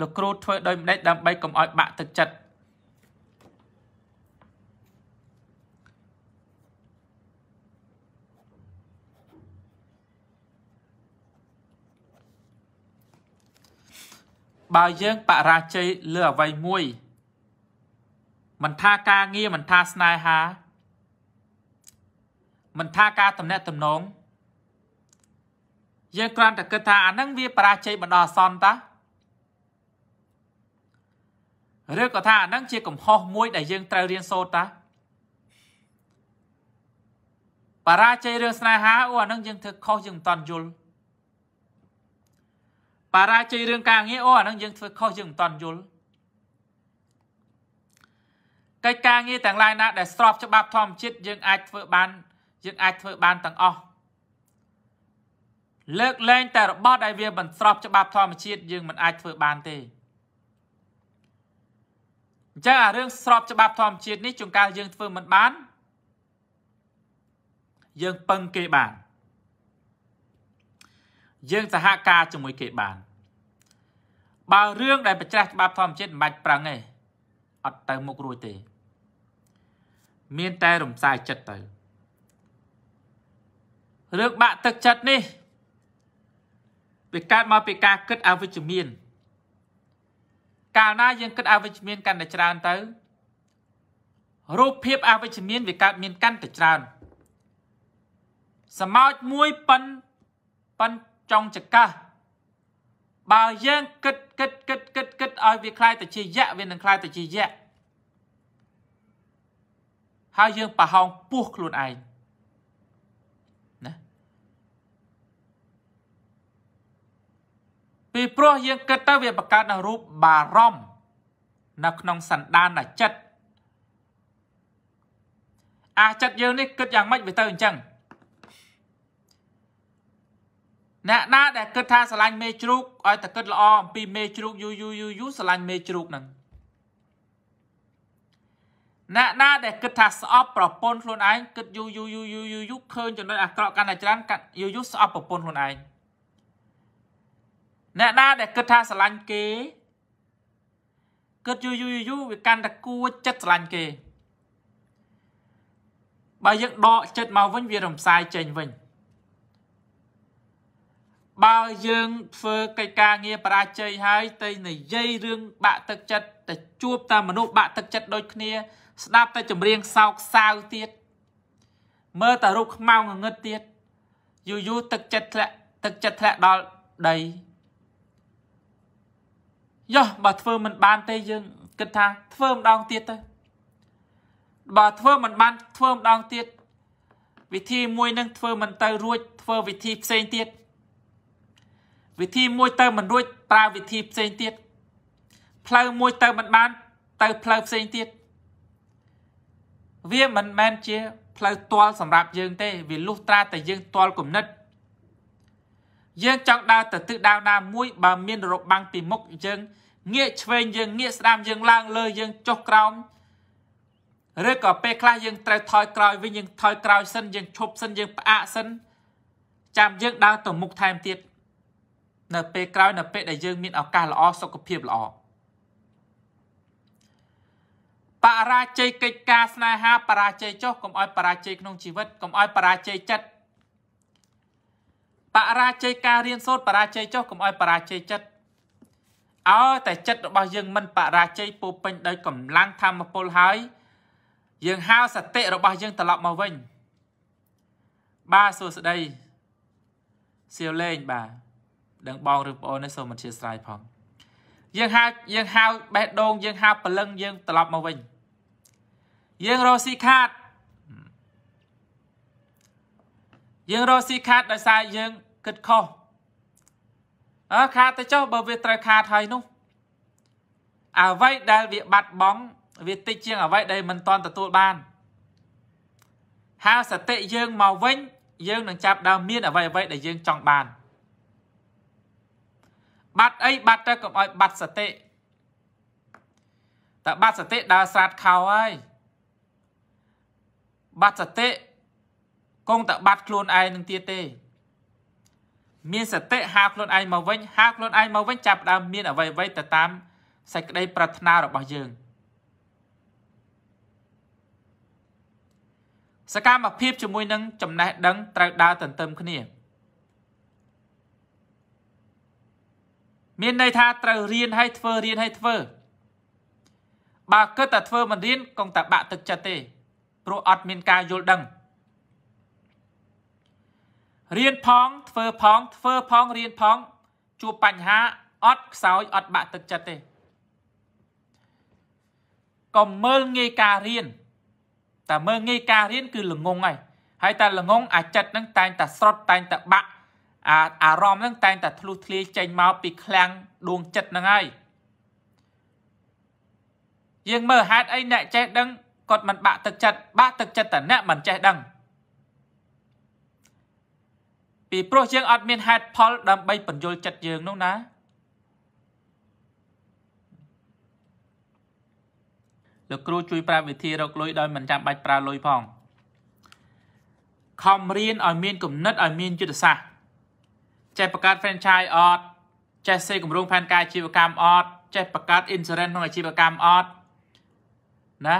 លោកគ្រូធ្វើដោយម្ដេចដើម្បីកុំឲ្យបាក់ទឹកចិត្តបើយើងបរាជ័យលើអ្វីមួយមិនថាការងារមិនថាស្នេហាមិនថាការតំណែងតំណងយើងគ្រាន់តែគិតថាអានឹងវាបរាជ័យបណ្ដោះអាសន្នតា ឬក៏ថាអានឹងជាកំហុសមួយដែលយើងត្រូវរៀនសូត្រតាបរាជ័យរឿងស្នេហាអូអានឹងយើងធ្វើខុសយើងមិនតាន់យល់បរាជ័យរឿងការងារអូអានឹងយើងធ្វើខុសយើងមិនតាន់យល់កិច្ចការងារទាំងឡាយណាដែលស្របច្បាប់ធម្មជាតិយើងអាចធ្វើបានយើងអាចធ្វើបានទាំងអស់លើកលែងតែរបស់ដែលវាមិនស្របច្បាប់ធម្មជាតិយើងមិនអាចធ្វើបានទេអញ្ចឹងអារឿងស្របច្បាប់ធម្មជាតិនេះជួនកាលយើងធ្វើមិនបាន យើងពឹងគេបាន យើងសហការជាមួយគេបាន បើរឿងដែលប្រច្រាស់ច្បាប់ធម្មជាតិមិនបាច់ប្រឹងទេអត់ទៅមុខរួចទេ មានតែរំសាយចិត្តទៅរឿងបាក់ទឹកចិត្តនេះវាកើតមកពីការគិតអវិជ្ជមាន កាលណាយើងគិតអវិជ្ជមានកាន់តែច្រើនទៅរូបភាពអវិជ្ជមានវាកើតមានកាន់តែច្រើនសមោចមួយប៉ិនប៉ិនចុងចកាសបើយើងគិតគិតគិតគិតគិតឲ្យវាคล้ายទៅជាយៈវានឹងคล้ายទៅជាយៈហើយយើងប្រហោងពោះខ្លួនឯង ពីព្រោះយើងគិតទៅវាបង្កើតនៅរូបបារម្ភនៅក្នុងសន្តានចិត្តអាចិត្តយើងនេះគិតយ៉ាងម៉េចវាទៅអញ្ចឹងអ្នកណាដែលគិតថាស្រឡាញ់មេជ្រូកឲ្យតែគិតល្អអំពីមេជ្រូកយូរយូរយូរយូរស្រឡាញ់មេជ្រូកហ្នឹងអ្នកណាដែលគិតថាស្អប់ប្រពន្ធខ្លួនឯងគិតយូរយូរយូរយូរយូរឃើញចំណុចអាក្រក់កាន់តែច្រើនយូរយូរស្អប់ប្រពន្ធខ្លួនឯង អ្នកណាដែលគិតថាស្រឡាញ់គេគិតយូរយូរយូរវាកាន់តែគួចចិត្តស្រឡាញ់គេបើយើងដកចិត្តមកវិញវារំសាយចេញវិញបើយើងធ្វើកិច្ចការងារបរាជ័យហើយទៅនិយាយរឿងបាក់ទឹកចិត្តទៅជួបតែមនុស្សបាក់ទឹកចិត្តដូចគ្នា ស្ដាប់តែចម្រៀងសោកសៅទៀតមើលតែរូបខ្មៅងងឹតទៀតយូរយូរទឹកចិត្តធ្លាក់ទឹកចិត្តធ្លាក់ដល់ដី យោបើធ្វើមិនបានទេយើងគិតថាធ្វើម្ដងទៀតទៅបើធ្វើមិនបានធ្វើម្ដងទៀតវិធីមួយនឹងធ្វើមិនទៅរួចធ្វើវិធីផ្សេងទៀតវិធីមួយទៅមិនរួចប្រើវិធីផ្សេងទៀតផ្លូវមួយទៅមិនបាន ទៅផ្លូវផ្សេងទៀតវាមិនមែនជាផ្លូវទាល់សម្រាប់យើងទេ វាលុះត្រាតែយើងទាល់គំនិត យើងចង់ដើរទៅទិសដៅណាមួយបើមានរបាំងពីមុខយើងងាកឆ្វេងយើងងាកស្ដាំយើងឡើងលើយើងចុះក្រោមឬក៏ពេលខ្លះយើងត្រូវថយក្រោយវិញយើងថយក្រោយសិនយើងឈប់សិនយើងផ្អាកសិនចាំយើងដើរទៅមុខថែមទៀតនៅពេលក្រោយនៅពេលដែលយើងមានឱកាសល្អសុខភាពល្អបរាជ័យកិច្ចការស្នេហាបរាជ័យចុះកុំឲ្យបរាជ័យក្នុងជីវិតកុំឲ្យបរាជ័យចិត្ត បរាជ័យការរៀនសូត្របរាជ័យចុះកុំឲ្យបរាជ័យចិត្តឲ្យតែចិត្តរបស់យើងមិនបរាជ័យពោពេញដោយកម្លាំងធម្មពលហើយយើងហៅសតិរបស់យើងត្រឡប់មកវិញបាទសួស្តីសៀវលេងបាទដឹងបងឬប្អូននេះសូមអធិស្ឋានផងយើងហៅយើងហៅបេះដូងយើងហៅព្រលឹងយើងត្រឡប់មកវិញយើងរកស៊ីខាតយើងរកស៊ីខាតដោយសារយើង គិតខុសអើខាតទៅចុះបើវាត្រូវខាតហើយនោះអ្វីដែលវាបាត់បង់វាតិចជាងអ្វីដែលមិនទាន់ទទួលបានហៅសតិយើងមកវិញយើងនឹងចាប់ដើមមានអ្វីអ្វីដែលយើងចង់បានបាត់អីបាត់ទៅកុំឲ្យបាត់សតិតែបាត់សតិដើរស្រាតខោហើយបាត់សតិគង់តែបាត់ខ្លួនឯងនឹងទៀតទេ មានសតិហៅខ្លួនឯងមកវិញហៅខ្លួនឯងមកវិញចាប់ដើមមានអ្វីអ្វីទៅតាមសេចក្តីប្រាថ្នារបស់យើងសកម្មភាពជាមួយនឹងចំណេះដឹងត្រូវដើរទន្ទឹមគ្នា មានន័យថាត្រូវរៀនឲ្យធ្វើរៀនឲ្យធ្វើ បើគិតតែធ្វើមិនរៀនកុំតែបាក់ទឹកចិត្តទេព្រោះអត់មានការយល់ដឹង រៀនផងធ្វើផងធ្វើផងរៀនផងជួបបញ្ហាអត់ខ្សោយអត់បាក់ទឹកចិត្តទេកុំមើលងាយការរៀនតែមើលងាយការរៀនគឺល្ងងហើយហើយតែល្ងងអាចិត្តនឹងតែងតែស្រត់តែងតែបាក់អាអារម្មណ៍នឹងតែងតែធ្លុះធ្លាយចេញមកពីឃ្លាំងដួងចិត្តនឹងហើយយើងមើលហេតុអីអ្នកចេះដឹងគាត់មិនបាក់ទឹកចិត្តបាក់ទឹកចិត្តតែអ្នកមិនចេះដឹង ពីព្រោះយើងអត់មានហេតុផលដើម្បីបញ្យល់ចិត្តយើងនោះណាលោកគ្រូជួយប្រាប់វិធីរកលុយដោយមិនចាំបាច់ប្រើលុយផងខំរៀនឲ្យមានគំនិតឲ្យមានយុទ្ធសាស្ត្រចេះបង្កើត franchise អត់ចេះសេគម្រោងផែនការអាជីវកម្មអត់ចេះបង្កើត insurance ក្នុងអាជីវកម្មអត់ណា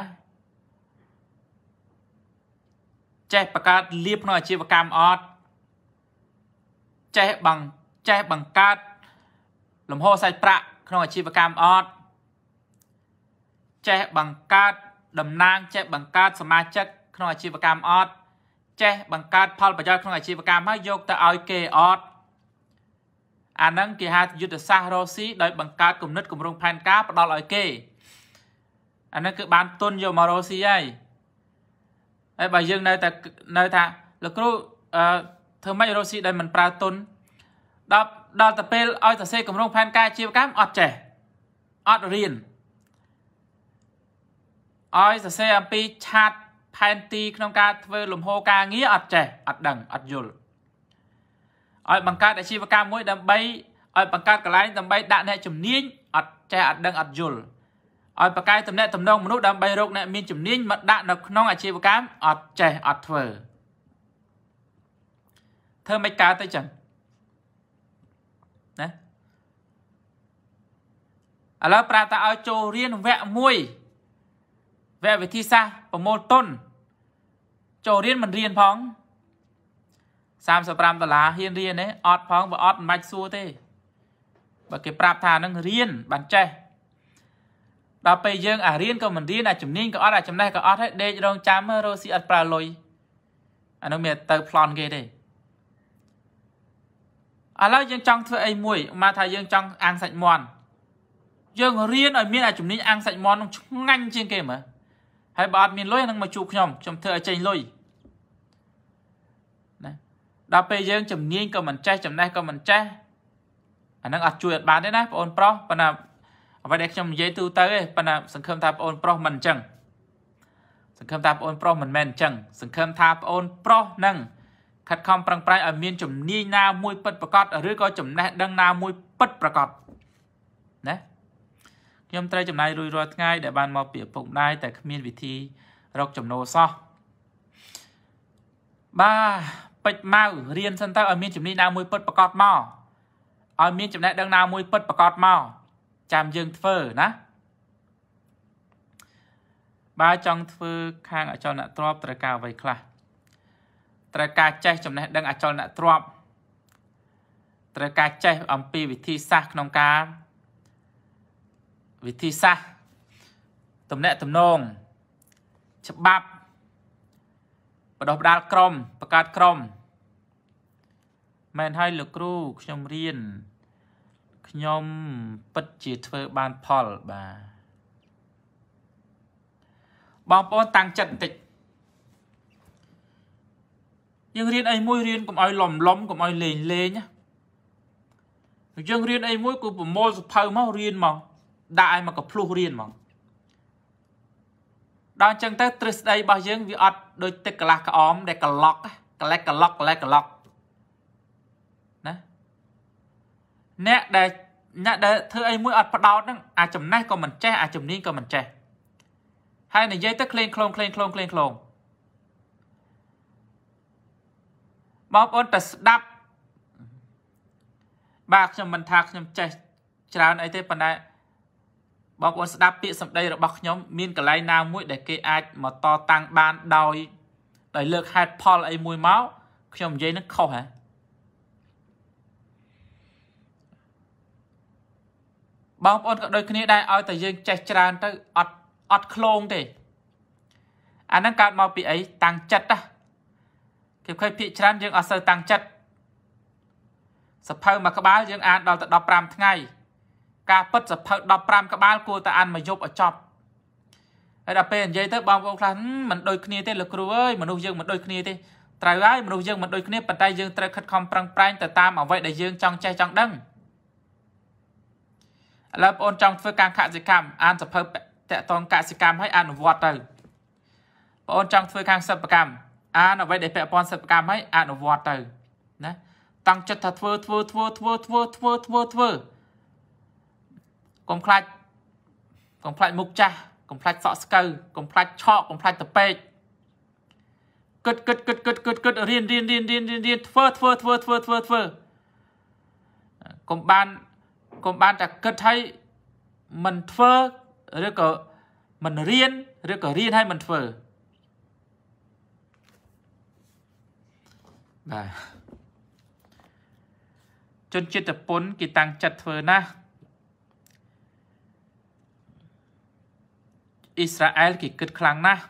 ចេះបង្កើតលៀបក្នុងអាជីវកម្មអត់ ចេះបង្ចេះបង្កើត លំហសាច់ប្រាក់ក្នុងអាជីវកម្មអត់ចេះបង្កើតតំណាងចេះបង្កើតសមាជិកក្នុងអាជីវកម្មអត់ចេះបង្កើតផលប្រយោជន៍ក្នុងអាជីវកម្មហើយយកទៅឲ្យគេអត់អាហ្នឹងគេហៅយុទ្ធសាស្ត្ររ៉ូស៊ីដោយបង្កើតគំនិតគម្រោងផែនការផ្ដល់ឲ្យគេអាហ្នឹងគឺបានទុនយកមករ៉ូស៊ីហើយហើយបើយើងនៅតែនៅថាលោកគ្រូអឺ ធ្វើម៉េចរ៉ូស៊ីដែលមិនប្រើទុនដល់ដល់ទៅពេលឲ្យសរសេរគម្រោងផែនការអាជីវកម្មអត់ចេះអត់រៀនឲ្យសរសេរអំពីឆាតផែនទីក្នុងការធ្វើលំហការងារអត់ចេះអត់ដឹងអត់យល់ឲ្យបង្កើតអាជីវកម្មមួយដើម្បីឲ្យបង្កើតកន្លែងដើម្បីដាក់អ្នកជំនាញអត់ចេះអត់ដឹងអត់យល់ឲ្យបកកាយតំណែងតំណងមនុស្សដើម្បីរកអ្នកមានជំនាញមកដាក់នៅក្នុងអាជីវកម្មអត់ចេះអត់ធ្វើ ធ្វើមិនកើតទៅចឹងណាឥឡូវប្រាប់ថាឲ្យចូលរៀនវគ្គ1វគ្គវិធីសាស្ត្រប្រមូលទុនចូលរៀនមិនរៀនផង35ដុល្លារហ៊ានរៀនទេអត់ផងបើអត់មិនបាច់សួរទេបើគេប្រាប់ថានឹងរៀនបានចេះដល់ពេលយើងអារៀនក៏មិនរៀនអាជំនាញក៏អត់អាចំណេះក៏អត់ហើយដេករងចាំរស់ស៊ីអត់ប្រើលុយអានោះមានទៅប្លន់គេទេ ឥឡូវយើងចង់ធ្វើអីមួយមកថាយើងចង់អាំងសាច់មាន់យើងរៀនឲ្យមានអាជំនាញអាំងសាច់មាន់នឹងឆ្ងាញ់ជាងគេមើលហើយបើអត់មានលុយនឹងមកជួបខ្ញុំខ្ញុំធ្វើឲ្យចេញលុយណាដល់ពេលយើងជំនាញក៏មិនចេះចំណេះក៏មិនចេះអានឹងអត់ជួយអត់បានទេណាបងអូនប្រុសប៉ុន្តែអ្វីដែលខ្ញុំនិយាយទូទៅទេប៉ុន្តែសង្ឃឹមថាបងអូនប្រុសមិនអញ្ចឹងសង្ឃឹមថាបងអូនប្រុសមិនមែនអញ្ចឹងសង្ឃឹមថាបងអូនប្រុសនឹង ខិតខំប្រឹងប្រែងឲ្យមានជំនាញណាមួយពិតប្រកបឬក៏ចំណេះដឹងណាមួយពិតប្រកបណាខ្ញុំត្រូវចំណាយរួចរាល់ថ្ងៃដែលបានមកពីឪពុកម្ដាយតែគ្មានវិធីរកចំណូលសោះបាទពេជ្រម៉ៅរៀនសិនទៅឲ្យមានជំនាញណាមួយពិតប្រកបមកឲ្យមានចំណេះដឹងណាមួយពិតប្រកបមកចាំយើងធ្វើណាបើចង់ធ្វើខាងអចលនទ្រព្យត្រូវការអ្វីខ្លះ ត្រូវការចេះចំណេះដឹងអចលនទ្រព្យត្រូវការចេះអំពីវិធីសាស្ត្រក្នុងការវិធីសាស្ត្រតំណែងតំណងច្បាប់បដោះបដាលក្រុមបង្កើតក្រុមមែនហើយលោកគ្រូខ្ញុំរៀនខ្ញុំពិតជាធ្វើបានផលបាទបងប្អូនតាំងចិត្តបន្តិច យើងរៀនអីមួយរៀនកុំឲ្យលំលំកុំឲ្យលេងលេងណាយើងរៀនអីមួយគឺប្រមូលសភៅមករៀនមកដាក់ឲ្យមកកភ្លុះរៀនហ្មងដល់អញ្ចឹងទៅទ្រឹស្ដីរបស់យើងវាអត់ដូចទឹកកន្លះក្អមដែលក្លុកក្លែកក្លុកក្លែកក្លុកណាអ្នកដែលអ្នកដែលធ្វើអីមួយអត់ផ្ដោតហ្នឹងអាចំណេះក៏មិនចេះអាជំនាញក៏មិនចេះហើយនិយាយទៅក្លែងក្លងក្លែងក្លងក្លែងក្លង បងប្អូនតែស្ដាប់បាទខ្ញុំមិនថាខ្ញុំចេះច្រើនអីទេប៉ុន្តែបងប្អូនស្ដាប់ពាក្យសម្ដីរបស់ខ្ញុំ មានកន្លែងណាមួយ ដែលគេអាចមកតតាំងបានដោយដោយលើកហេតុផលអីមួយមកខ្ញុំនិយាយនឹងខុសហ៎បងប្អូនក៏ដូចគ្នាដែរឲ្យតែយើងចេះច្រើនទៅអត់អត់ឃ្លោងទេអាហ្នឹងកើតមកពីអីតាំងចិត្តណា គេឃើញភាកច្រើនយើងអត់សូវតាំងចិត្តសភៅមួយក្បាលយើងអានដល់ទៅ15ថ្ងៃការពិតសភៅ15ក្បាលគួរតែអានមួយយប់ឲ្យចប់ហើយដល់ពេលនិយាយទៅបងប្អូនខ្លះមិនដូចគ្នាទេលោកគ្រូអើយមនុស្សយើងមិនដូចគ្នាទេត្រូវហើយមនុស្សយើងមិនដូចគ្នាប៉ុន្តែយើងត្រូវខិតខំប្រឹងប្រែងទៅតាមអ្វីដែលយើងចង់ចេះចង់ដឹងឥឡូវបងប្អូនចង់ធ្វើការកសិកម្មអានសភៅតកតងកសិកម្មឲ្យអនុវត្តទៅបងប្អូនចង់ធ្វើខាងសិប្បកម្ម អានអ្វីដែលពាក់ព័ន្ធសិប្បកម្មឲ្យអនុវត្តទៅណាតាំងចិត្តថាធ្វើធ្វើធ្វើធ្វើធ្វើធ្វើធ្វើធ្វើកុំខ្លាចកុំខ្លាចមុខចាស់កុំខ្លាចសក់ស្កូវកុំខ្លាចឆក់កុំខ្លាចតពេកគិតគិតគិតគិតគិតគិតរៀនរៀនរៀនរៀនរៀនរៀនធ្វើធ្វើធ្វើធ្វើធ្វើធ្វើកុំបានកុំបានតែគិតឲ្យមិនធ្វើឬក៏មិនរៀនឬក៏រៀនឲ្យមិនធ្វើ បាទជនជាតិជប៉ុនគេតាំងចិត្តធ្វើណាស់អ៊ីស្រាអែលគេគិតខ្លាំងណាស់